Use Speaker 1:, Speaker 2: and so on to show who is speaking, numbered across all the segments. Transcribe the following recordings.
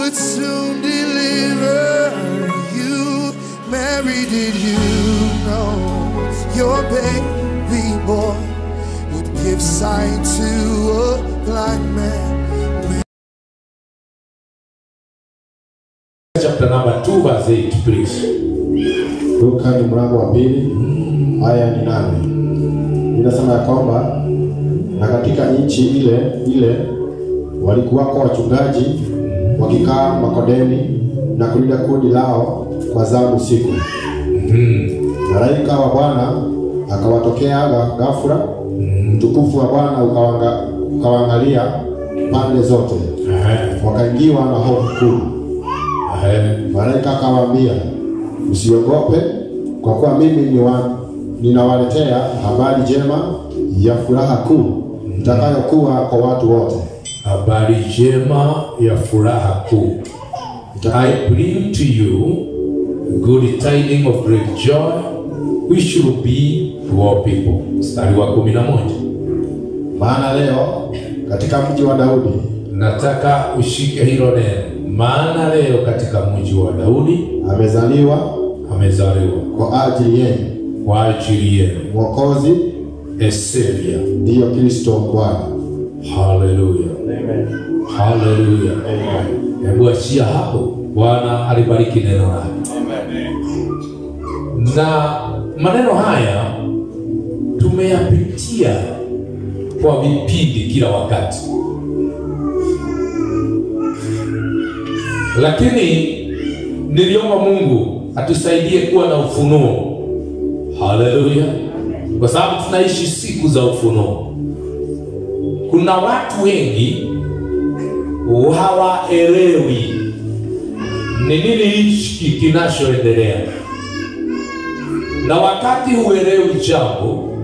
Speaker 1: would soon deliver you. Mary, did you know your baby boy would give sight to a blind man?
Speaker 2: chapter number 2 verse 8 please
Speaker 3: Luka ni mlango wa pili aya ni nane. Inasema ya kwamba na katika nchi ile ile walikuwako wachungaji wakikaa makodeni na kulinda kundi lao kwa zamu usiku. Malaika wa Bwana akawatokea ga- ghafula, utukufu wa Bwana ukawaangalia pande zote, wakaingiwa na hofu kuu. Malaika akawaambia, msiogope, kwa kuwa mimi ni wa, ninawaletea habari njema ya furaha kuu itakayokuwa kwa watu wote.
Speaker 2: habari njema ya furaha kuu I bring to you good tidings of great joy which will be to all people. Mstari wa kumi na moja.
Speaker 3: Maana leo katika mji wa Daudi
Speaker 2: Nataka ushike hilo neno, maana leo katika mji wa Daudi
Speaker 3: amezaliwa
Speaker 2: amezaliwa
Speaker 3: kwa ajili yenu
Speaker 2: kwa ajili yenu
Speaker 3: Mwokozi,
Speaker 2: a savior.
Speaker 3: ndiyo Kristo Bwana.
Speaker 2: Haleluya, haleluya. Hebu achia hapo. Bwana alibariki neno lake. Na maneno haya tumeyapitia kwa vipindi kila wakati, lakini niliomba Mungu atusaidie kuwa na ufunuo. Haleluya, kwa sababu tunaishi siku za ufunuo. Kuna watu wengi hawaelewi ni nini hichi kinachoendelea, na wakati huelewi jambo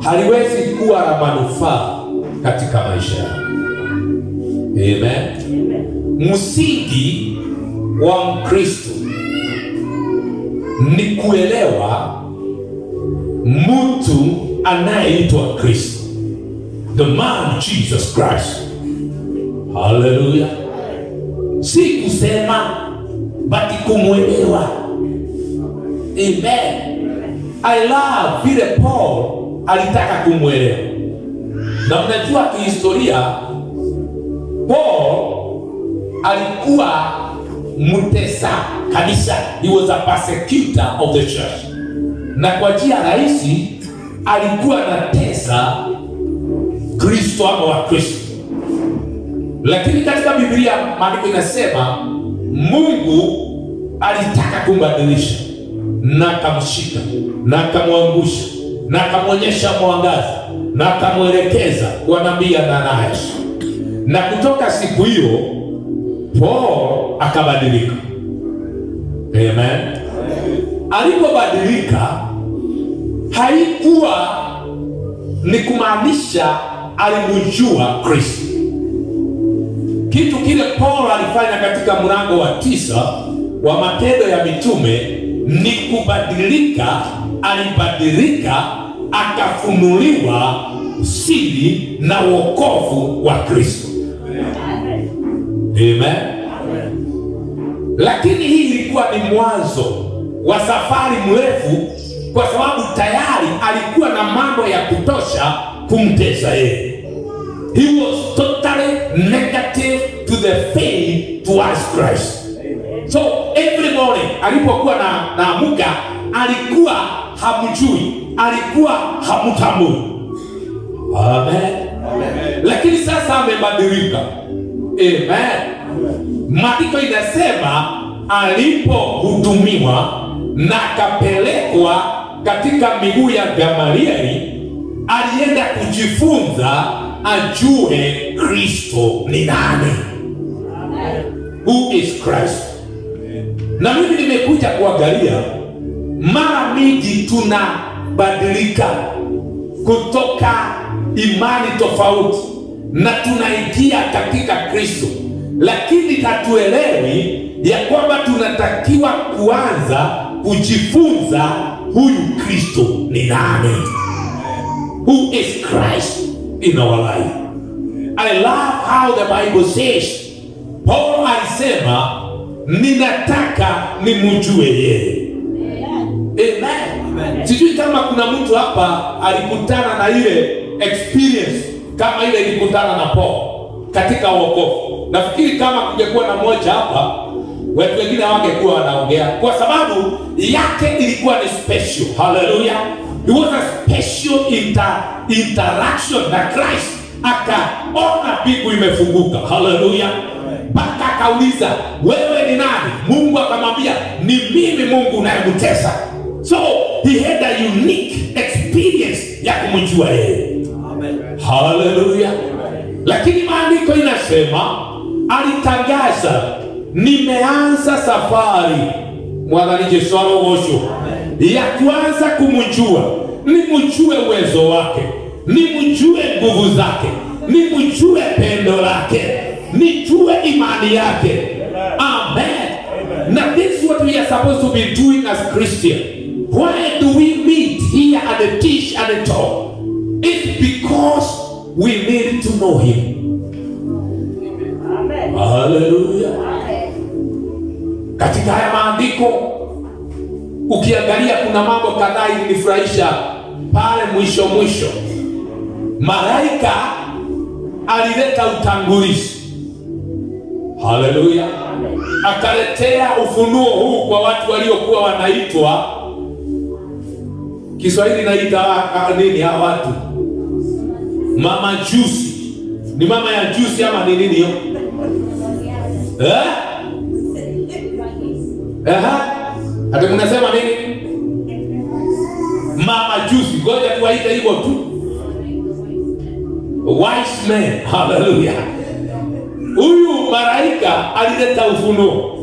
Speaker 2: haliwezi kuwa la manufaa katika maisha yako. Amen. Msingi wa Mkristo ni kuelewa mtu anayeitwa Kristo, the man Jesus Christ. Haleluya, si kusema bali kumwelewa. Amen. I love vile Paul alitaka kumwelewa, na mnajua kihistoria Paul alikuwa mtesa kabisa, he was a persecutor of the church, na kwa njia rahisi alikuwa anatesa Kristo ama Wakristo lakini katika Biblia maandiko inasema Mungu alitaka kumbadilisha na akamshika na akamwangusha na akamwonyesha mwangaza na akamwelekeza kwa nabii Ananias, na kutoka siku hiyo Paul akabadilika. Amen. Alipobadilika haikuwa ni kumaanisha alimjua Kristo kitu kile Paulo alifanya katika mlango wa tisa wa Matendo ya Mitume ni kubadilika. Alibadilika, akafunuliwa siri na wokovu wa Kristo. Amen. Lakini hii ilikuwa ni mwanzo wa safari mrefu, kwa sababu tayari alikuwa na mambo ya kutosha kumtesa yeye. He was totally negative to the faith towards Christ. Amen. So every morning alipokuwa na naamuka, alikuwa hamjui, alikuwa hamtambui. Amen. Lakini sasa amebadilika. Amen. Maandiko inasema alipohudumiwa na akapelekwa katika miguu ya Gamalieli, alienda kujifunza ajue Kristo ni nani. who is Christ. Na mimi nimekuja kuangalia, mara mingi tunabadilika kutoka imani tofauti na tunaingia katika Kristo, lakini hatuelewi ya kwamba tunatakiwa kuanza kujifunza huyu Kristo ni nani, who is Christ in our life. I love how the Bible says, Paul alisema ninataka nimjue yeye. Amen. Sijui kama kuna mtu hapa alikutana na ile experience kama ile ilikutana na Paul katika wokovu. Nafikiri kama kungekuwa na mmoja hapa, watu wengine hawangekuwa wanaongea kwa sababu yake ilikuwa ni special. Hallelujah. It was a special inter, interaction na Christ, akaona mbingu imefunguka. Haleluya! Mpaka akauliza wewe ni nani? Mungu akamwambia ni mimi Mungu unayemtesa. So he had a unique experience ya kumjua yeye. Haleluya! Lakini maandiko inasema alitangaza, nimeanza safari mwathani Jesu arogocwo ya kuanza kumjua, nimjue uwezo wake, ni mjue nguvu zake, ni mjue pendo lake, nijue imani yake. Amen. Now this is what we are supposed to be doing as Christian. Why do we meet here and teach and talk? It's because we need to know him. Amen. Hallelujah. Amen. Katika haya maandiko ukiangalia, kuna mambo kadhaa ilinifurahisha pale mwisho mwisho. Malaika alileta utangulizi. Haleluya. Akaletea ufunuo huu kwa watu waliokuwa wanaitwa Kiswahili naita nini hawa watu? Mama jusi. Ni mama ya jusi ama ni nini hiyo? Eh? Hata mnasema nini? Mama juzi, Ngoja tuwaite hivyo tu. Wise man. Hallelujah. Huyu malaika alileta ufunuo.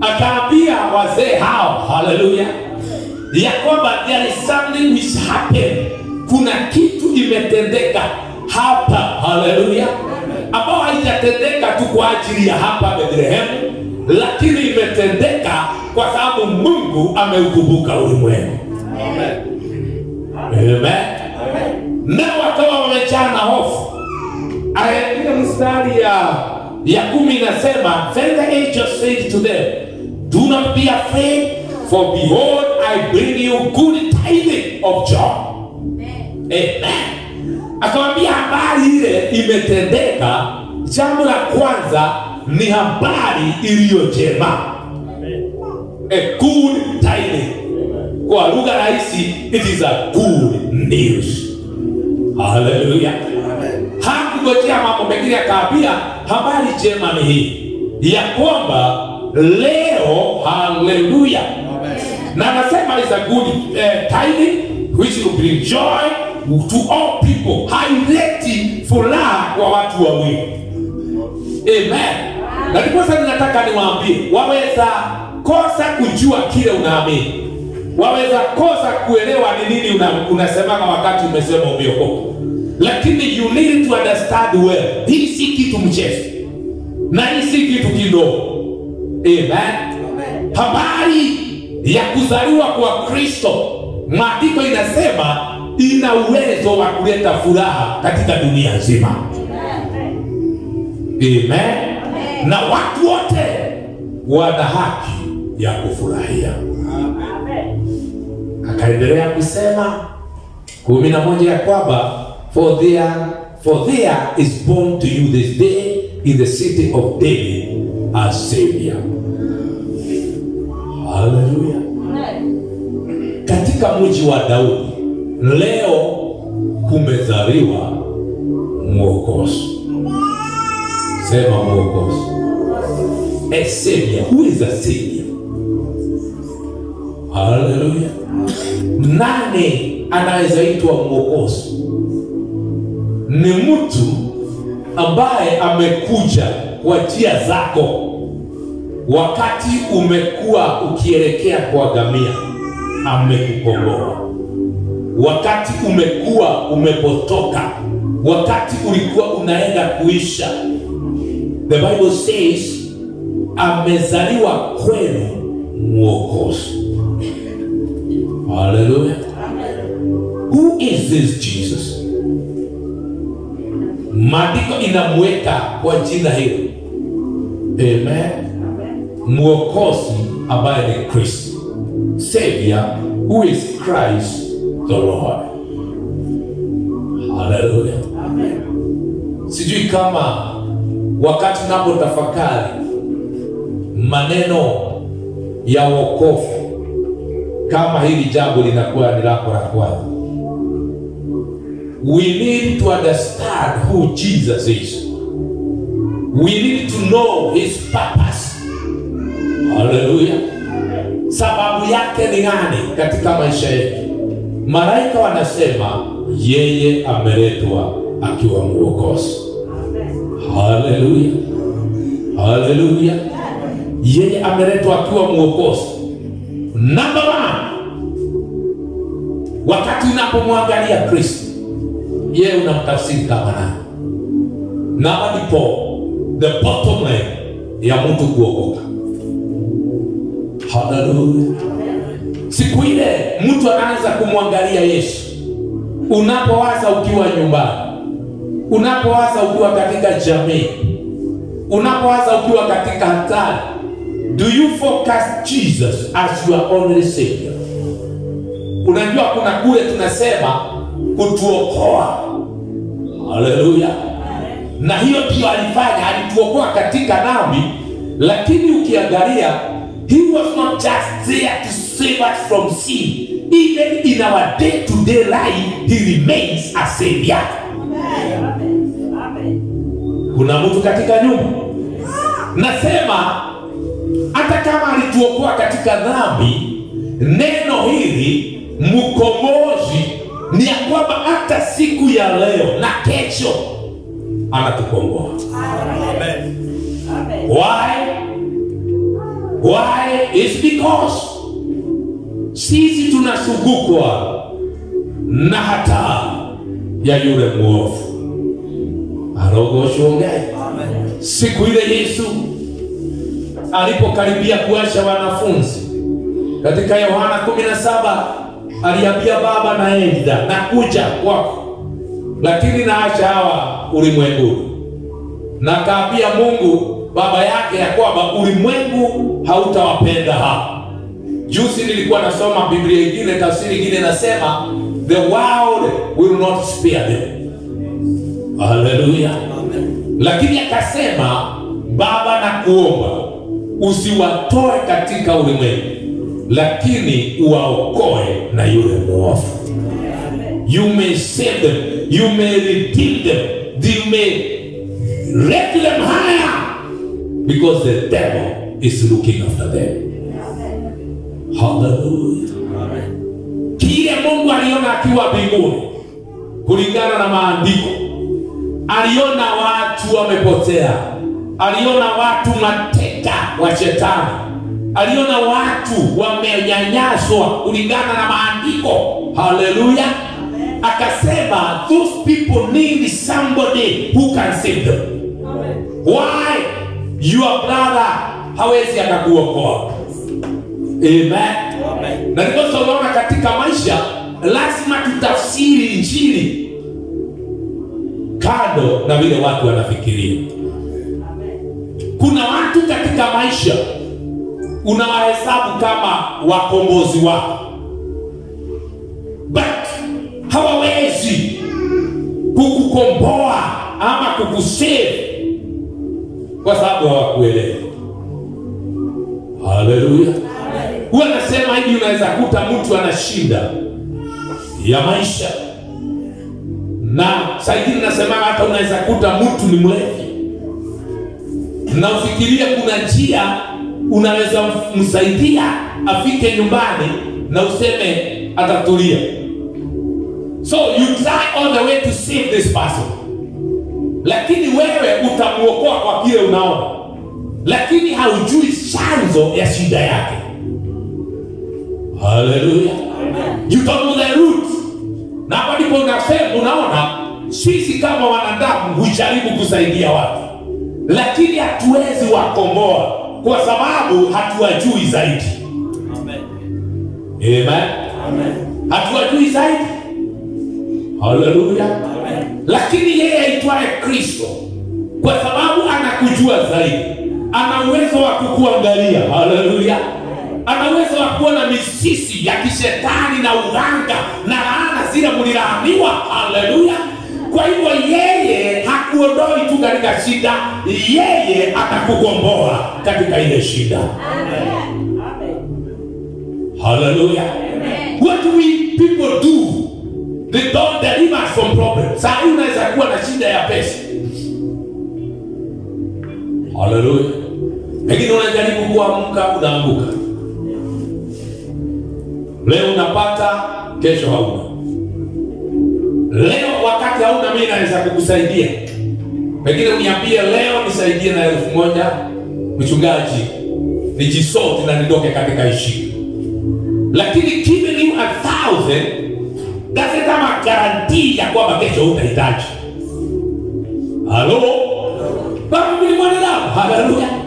Speaker 2: Akaambia wazee hao, hallelujah ya kwamba there is something which happened, kuna kitu imetendeka hapa, haleluya, ambao haijatendeka tu kwa ajili ya hapa Bethlehemu, lakini imetendeka kwa sababu Mungu ameukumbuka ulimwengu. Amen. Nao wakawa wamejaa na hofu. Aya ile mstari ya ya kumi inasema, then the angel said to them, do not be afraid For behold, I bring you good tidings of joy. Amen. Akamwambia habari ile imetendeka. Jambo la kwanza ni habari iliyo njema, a good tidings. Kwa lugha rahisi, it is a good news. Haleluya. Hakungojea mambo mengine, akaambia habari njema ni hii ya kwamba leo, haleluya na anasema is a good uh, tidings which will bring joy to all people, haileti furaha kwa watu wawili. Amen. Na ndiposa ninataka niwaambie, waweza kosa kujua kile unaamini, waweza kosa kuelewa ni nini una, unasemaga wakati umesema umeokoka, lakini you need to understand well, hii si kitu mchezo na hii si kitu kidogo. Amen. Habari ya kuzaliwa kwa Kristo, maandiko inasema ina uwezo wa kuleta furaha katika dunia nzima. Amen. Amen. Na watu wote wana haki ya kufurahia. Akaendelea kusema kumi na moja ya kwamba for there, for there is born to you this day in the city of David a savior. Haleluya. Katika mji wa Daudi leo kumezaliwa mwokozi. Sema mwokozi. A savior. Who is a savior? Haleluya. Nani anaweza itwa mwokozi? Ni mtu ambaye amekuja kwa njia zako wakati umekuwa ukielekea kuangamia amekukomboa wakati umekuwa umepotoka wakati ulikuwa unaenda kuisha the bible says amezaliwa kwenu mwokozi Hallelujah. who is this jesus maandiko inamweka kwa jina hilo amen mwokozi ambaye ni kristo savior who is christ the lord Hallelujah. Amen. sijui kama wakati napotafakari maneno ya wokovu kama hili jambo linakuwa ni lako la kwanza. We need to understand who jesus is. We need to know his purpose. Haleluya sababu yake ni gani katika maisha yetu? Malaika wanasema yeye ameletwa akiwa mwokozi haleluya haleluya yeye ameletwa akiwa mwokozi. Namba moja. wakati unapomwangalia kristo yeye unamtafsiri kama nani? Na ndipo the bottom line ya mtu kuokoka. Haleluya siku ile mtu anaanza kumwangalia yesu. Unapowaza ukiwa nyumbani unapowaza ukiwa katika jamii unapowaza ukiwa katika hatari do you focus jesus as your only savior? Unajua kuna kule tunasema kutuokoa. Haleluya na hiyo ndiyo alifanya alituokoa katika dhambi lakini ukiangalia he was not just there to save us from sin. Even in our day to day life he remains a savior kuna mtu katika nyumba? Nasema hata kama alituokoa katika dhambi neno hili mkombozi ni ya kwamba hata siku ya leo na kesho anatukomboa. Why? Why? Is because sisi tunasugukwa na hatari ya yule mwovu arogoshongae siku ile yesu alipokaribia kuacha wanafunzi katika yohana 17 aliambia baba naenda nakuja kwako. Lakini naacha hawa ulimwenguni na kaambia mungu baba yake ya kwamba ulimwengu hautawapenda hapa. juzi nilikuwa nasoma biblia ingine tafsiri ingine nasema the world will not spare them haleluya lakini akasema baba na kuomba usiwatoe katika ulimwengu lakini uwaokoe na yule mwovu. You may save them you may redeem them you may let them higher because the devil is looking after them. Haleluya kile mungu aliona akiwa mbinguni kulingana na maandiko aliona watu wamepotea. Aliona watu mateka wa shetani. Aliona watu wamenyanyaswa kulingana na maandiko. Haleluya akasema those people need somebody who can save them. Why? Your brother hawezi akakuokoa. Amen. Na ndipo tunaona katika maisha lazima tutafsiri injili kando na vile watu wanafikiria. Kuna watu katika maisha unawahesabu kama wakombozi wako. But hawawezi kukukomboa ama kukusave kwa sababu hawakuelewa. Haleluya. Huwa nasema hivi unaweza kuta mtu ana shida ya maisha na saingine nasema hata unaweza kuta mtu ni mlevi. Na ufikirie kuna njia unaweza msaidia afike nyumbani na useme atatulia. So you try all the way to save this person. Lakini wewe utamuokoa kwa kile unaona. Lakini haujui chanzo ya shida yake. Haleluya you don't know the root na hapa ndipo nasema, unaona sisi kama wanadamu hujaribu kusaidia watu. Lakini hatuwezi wakomboa kwa sababu hatuwajui zaidi. Amen. Amen. hatuwajui zaidi. Haleluya lakini yeye aitwaye kristo kwa sababu anakujua zaidi ana uwezo wa kukuangalia. Haleluya ana uwezo wa kuona misisi ya kishetani na uranga na laana zile mlilaaniwa haleluya. Kwa hivyo yeye hakuondoi tu katika shida yeye atakukomboa katika ile shida. Haleluya. What we people do they don't deliver from problems saa hii unaweza kuwa na shida ya pesa. Haleluya. Lakini unajaribu kuamka unaanguka leo unapata kesho hauna leo wakati hauna mimi naweza kukusaidia. Pengine uniambie leo nisaidie na elfu moja mchungaji nijisoti na nidoke katika ishi lakini giving you a thousand doesn't kama garantii ya kwamba kesho utahitaji. Halo baba mwanadamu. Haleluya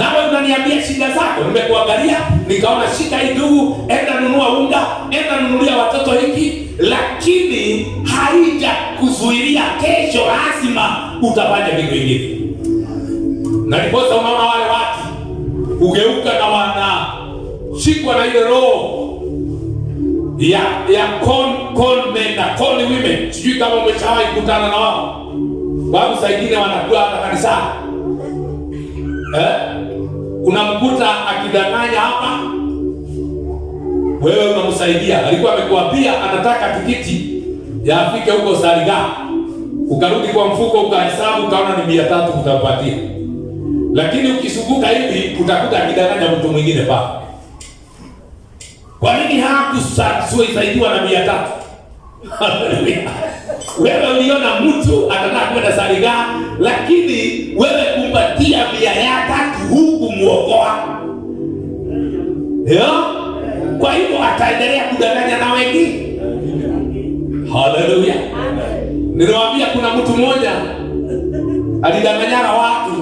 Speaker 2: nawe unaniambia shida zako nimekuangalia nikaona shida hii ndugu enda nunua unga enda nunulia watoto hiki lakini haija kuzuilia kesho lazima utafanya vitu ingine na ndiposa unaona wale watu ugeuka na wanashikwa na ile roho ya ya con, con men na con women. Sijui kama umeshawahi kutana na wao. Sababu saa ingine wanakuwa hata kanisani eh? Unamkuta akidanganya hapa. Wewe unamsaidia. Alikuwa amekuambia anataka tikiti ya afike huko sariga ukarudi kwa mfuko ukahesabu ukaona ni mia tatu utampatia lakini ukisuguka hivi utakuta akidanganya mtu mwingine pa. kwa nini hakusaidiwa na mia tatu? Wewe uliona mtu atataka kwenda sariga lakini wewe kumpatia mia ya tatu huku muokoa. Kwa hivyo ataendelea kudanganya na wengine haleluya. Niliwambia kuna mtu mmoja alidanganyana watu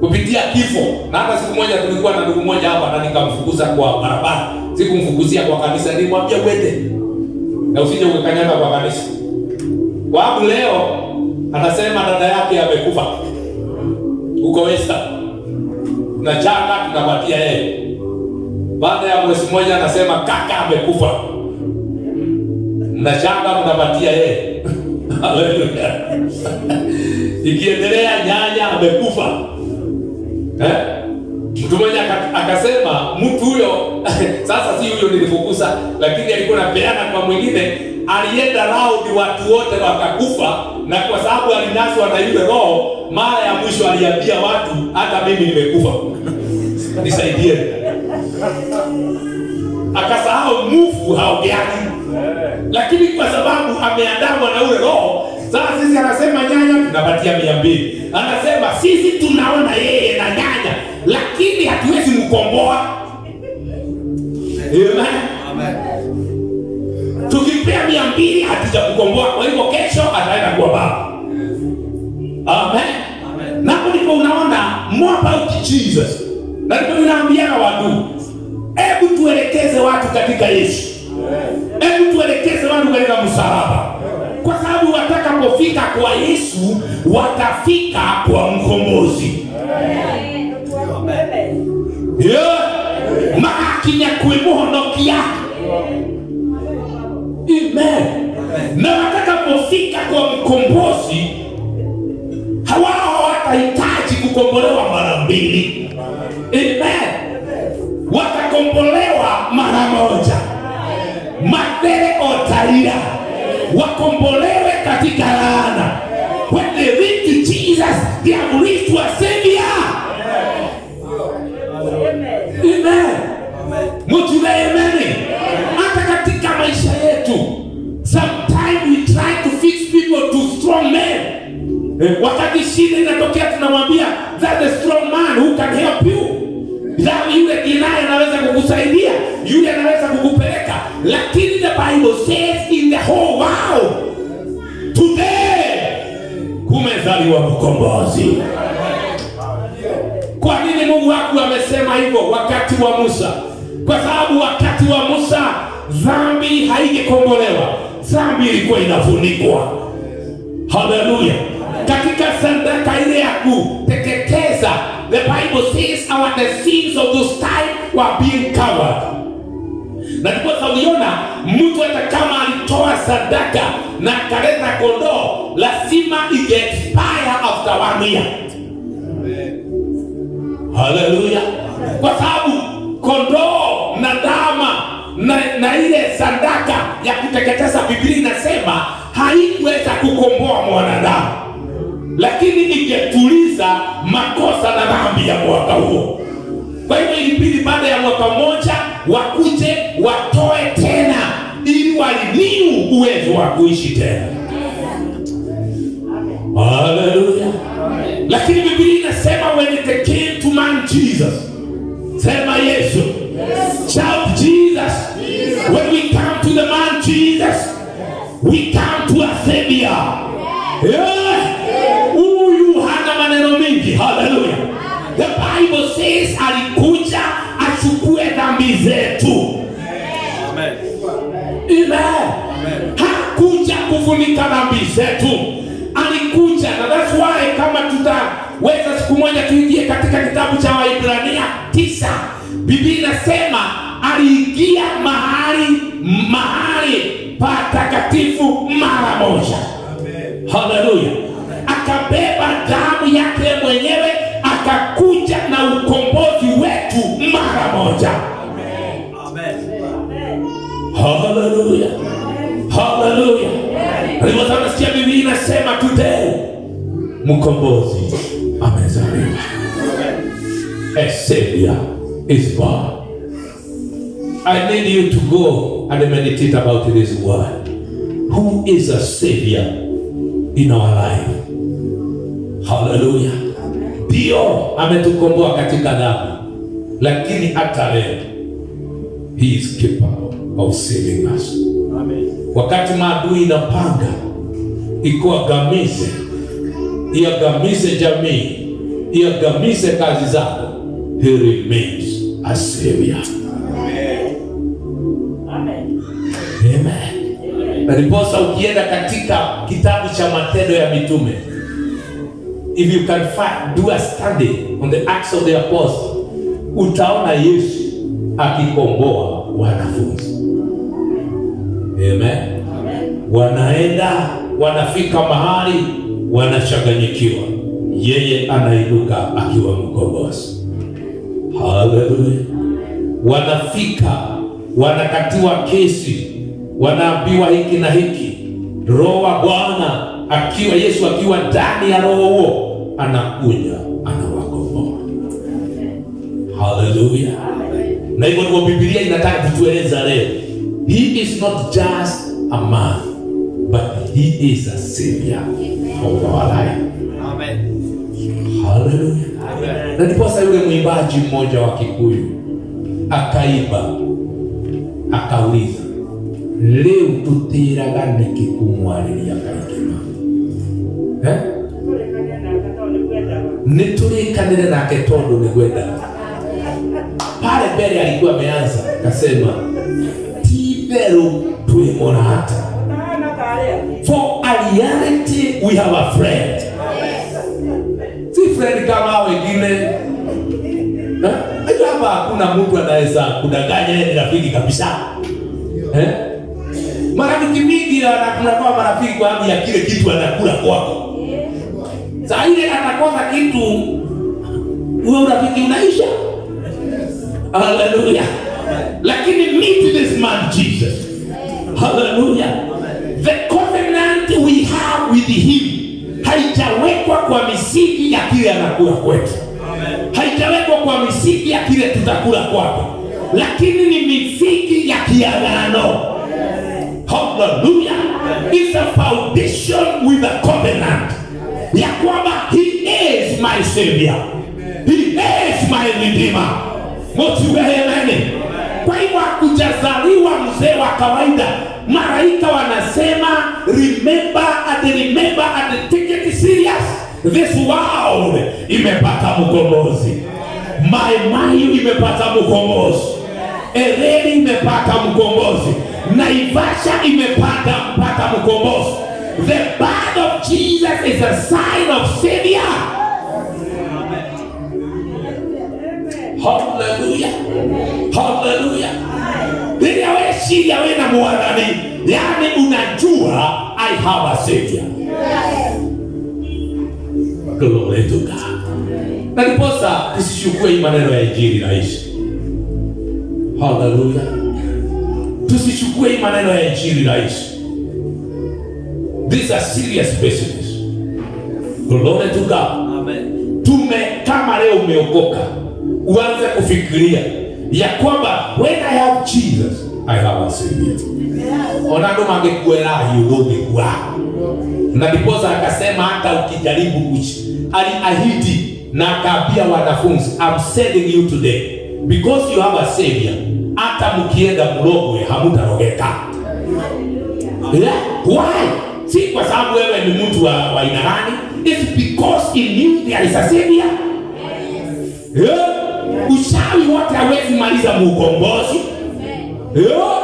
Speaker 2: kupitia kifo. Na hata siku moja tulikuwa na ndugu moja hapa na nikamfukuza kwa barabara. Sikumfukuzia kwa kanisa nilimwambia uende. Na usije ukakanyaga kwa kanisa. Wangu leo anasema dada yake amekufa. Huko westa na chaka tunapatia yeye. Baada ya mwezi mmoja anasema kaka amekufa. Na chaka mnapatia yeye. Haleluya ikiendelea nyanya amekufa. Eh? mtu mmoja akasema mtu huyo. Sasa si huyo nilifukuza lakini alikuwa napeana kwa mwingine alienda raudi watu wote wakakufa na kwa sababu alinaswa na yule roho mara ya mwisho aliambia watu hata mimi nimekufa. Nisaidie. Akasahau mufu haogeani lakini kwa sababu ameandamwa na ule roho sasa sisi anasema nyanya tunapatia mia mbili. Anasema sisi tunaona yeye na nyanya lakini hatuwezi mkomboa Amen. Tukimpea mia mbili hatujakukomboa. Kwa hivyo kesho ataenda kuwa baba. Amen. Napo ndipo unaona more about jesus. Na ndipo ninaambiana wadu hebu tuelekeze watu katika yesu. Hebu tuelekeze watu katika msalaba. Kwa sababu watakapofika kwa yesu watafika kwa mkombozi. Yeah. magakinya kwĩ mũhonokia amen. Na watakapofika kwa mkombozi. Hawao hawatahitaji kukombolewa mara mbili. Amen. Watakombolewa mara moja. Matere otaira. Wakombolewe katika laana. When they reach jesus they have to a savior amen. Amen. Amen. Amen. hata Eh, wakati shida inatokea tunamwambia that the strong man who can help you. Kukusaidia yule anaweza kukupeleka. Lakini the bible says in the whole world today kumezaliwa mkombozi. Kwa nini mungu wangu amesema hivyo wakati wa musa? Kwa sababu wakati wa musa dhambi haigekombolewa dhambi ilikuwa inafunikwa. Haleluya katika sadaka ile ya kuteketeza the bible says our the sins of those time were being covered. Na ndiposa uliona mtu hata kama alitoa sadaka na kaleta kondoo lazima ige expire after one year. Haleluya kwa sababu kondoo na dama na, na ile sadaka ya kuteketeza biblia inasema haikuweza kukomboa mwanadamu lakini ingetuliza makosa na dhambi ya mwaka huo. Kwa hivyo ilibidi baada ya mwaka mmoja wakuje watoe tena ili waliniu uwezo wa kuishi tena. Haleluya lakini biblia inasema when it came to man jesus sema yesu shout jesus. When we come to the man jesus we come to a savior. Yeah. Mingi haleluya the bible says alikuja achukue dhambi zetu. Amen. hakuja kufunika dhambi zetu. Alikuja na that's why kama tutaweza siku moja tuingie katika kitabu cha waibrania tisa biblia inasema aliingia mahali mahali patakatifu mara moja. Haleluya akabeba damu yake mwenyewe akakuja na ukombozi wetu mara moja. Haleluya haleluya biblia inasema today mkombozi amezaliwa. A savior is born. I need you to go and meditate about this word. Who is a savior in our life haleluya ndio ametukomboa katika dhambi lakini hata leo he is capable of saving us Amen. wakati maadui inapanga ikuangamize iangamize jamii iangamize kazi zako he remains a savior Amen. Amen. Amen. ndiposa ukienda katika kitabu cha matendo ya mitume if you can find, do a study on the acts of the apostles, utaona yesu akikomboa wanafunzi. Amen. wanaenda wanafika mahali wanachanganyikiwa. Yeye anainuka akiwa mkombozi. Haleluya wanafika wanakatiwa kesi wanaambiwa hiki na hiki. Roho wa bwana akiwa yesu akiwa ndani ya roho huo anakuja anawakomboa haleluya na hivyo ndivyo bibilia inataka kutueleza leo. He is not just a man but he is a savior of our life. Haleluya na ndiposa yule mwimbaji mmoja wa kikuyu akaiba akauliza leo tutiraga niki kumwarĩria kaingĩ ma Eh? nĩ tũrĩkanĩre nake tondũ nĩ gwendana pale mbele alikuwa ameanza akasema ti therũ twĩ mũrata for a reality we have a friend. Si friend kama wengine. Hapa hakuna mtu anaweza kudanganya ni rafiki kabisa. Eh? marafiki mingi wana- mnakuwa marafiki kwa ajili ya kile kitu anakula kwako saa ile anakosa kitu. Huyo urafiki unaisha. Haleluya lakini meet this man jesus. Haleluya the covenant we have with him haijawekwa kwa misingi ya kile anakula kwetu. Haijawekwa kwa misingi ya kile tutakula kwake. Lakini ni misingi ya kiagano. Haleluya is a foundation with a covenant ya kwamba he is my savior. He is my redeemer. Amen kwa hivyo hakujazaliwa mzee wa kawaida. Maraika wanasema remember and remember and take it serious. This world imepata mkombozi. Maimayu imepata mkombozi. Ereni imepata mkombozi. Naivasha imepata mpata mkombozi the blood of jesus is a sign of savior. Hallelujah. Hallelujah. unajua i have a savior. Glory to god. Na tusichukue hii maneno ya injili rahisi. Haleluya Tusichukue hii maneno ya injili rahisi these are serious messages. glory to god Amen. tume kama leo umeokoka uanze kufikiria ya kwamba when i have jesus i have a savior ona andå mangäkuera hiå kwa. na ndiposa akasema hata ukijaribu kuchi aliahidi na akaambia wanafunzi I'm sending you today because you have a savior hata mkienda mlogwe hamutarogeka yeah? why si kwa sababu wewe ni mtu wa wa aina gani it's because in you there is a savior Yes. yeah? ushawi wote hawezi maliza mukombozi. yeah?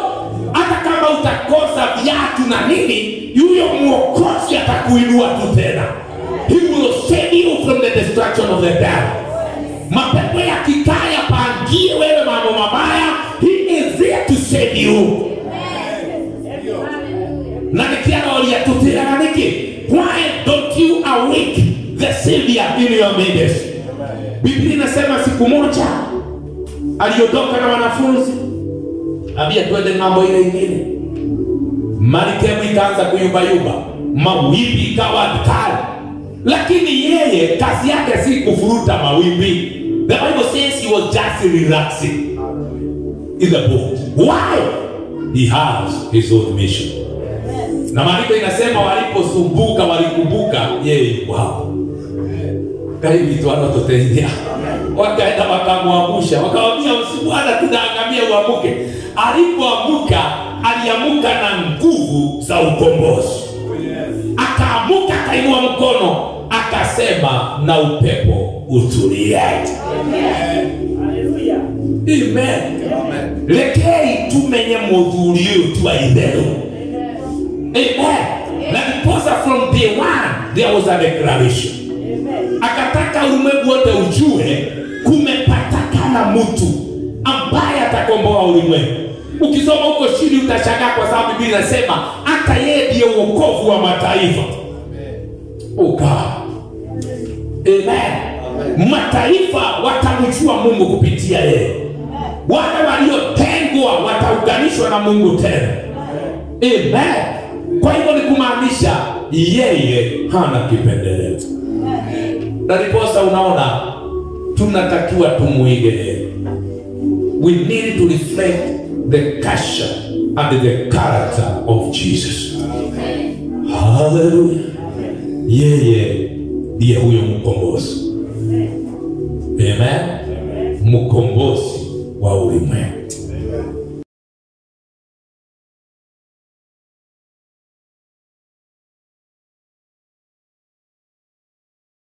Speaker 2: hata kama utakosa viatu na nini yuyo mwokozi atakuinua tu tena he will save you from the destruction of the devil mapepo yakikaa pangie wewe mambo mabaya he is there to save you na nikianaoria tutiraga niki. Why don't you awake the savior in your midst? Biblia inasema siku moja aliondoka na wanafunzi. Ambia twende ng'ambo ile ingine. Marikemu ikaanza kuyumbayumba mawimbi ikawa kali. Lakini yeye kazi yake si kufuruta mawimbi. The bible says he was just relaxing in the boat. Why? He has his own mission na maandiko inasema waliposumbuka walikumbuka yeye. Wao wanaotuteithia wakaenda wakamwamusha wakawambia bwana tunaangamia uamuke. Alipoamuka aliamuka na nguvu za ukombozi. Akaamuka akainua mkono akasema na upepo utulie amen. Lekei tumenye muthuri uyu twa amen. Ndiposa from day one there was a declaration. Akataka ulimwengu wote ujue kumepatikana mtu ambaye atakomboa ulimwengu. Ukisoma huko chini utashangaa kwa sababu biblia inasema hata yeye ndiye uokovu wa mataifa. Uka amen. Mataifa watamjua mungu kupitia yeye. Wale waliotengwa wataunganishwa na mungu tena. Amen kwa hivyo ni kumaanisha yeye hana kipendeleo na ndiposa unaona tunatakiwa tumuige we need to reflect the culture and the character of jesus. Haleluya yeye ndiye huyo mkombozi. Amen. Mkombozi wa ulimwengu